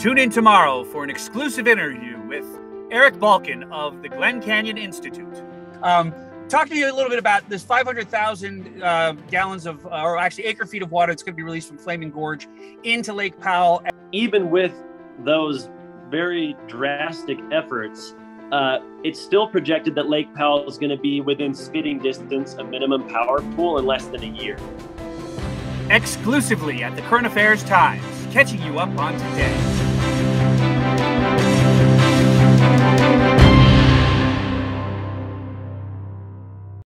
Tune in tomorrow for an exclusive interview with Eric Balken of the Glen Canyon Institute. Um, talk to you a little bit about this 500,000 uh, gallons of, uh, or actually acre feet of water that's going to be released from Flaming Gorge into Lake Powell. Even with those very drastic efforts, uh, it's still projected that Lake Powell is going to be within spitting distance of minimum power pool in less than a year. Exclusively at the Current Affairs Times, catching you up on today. Thank you.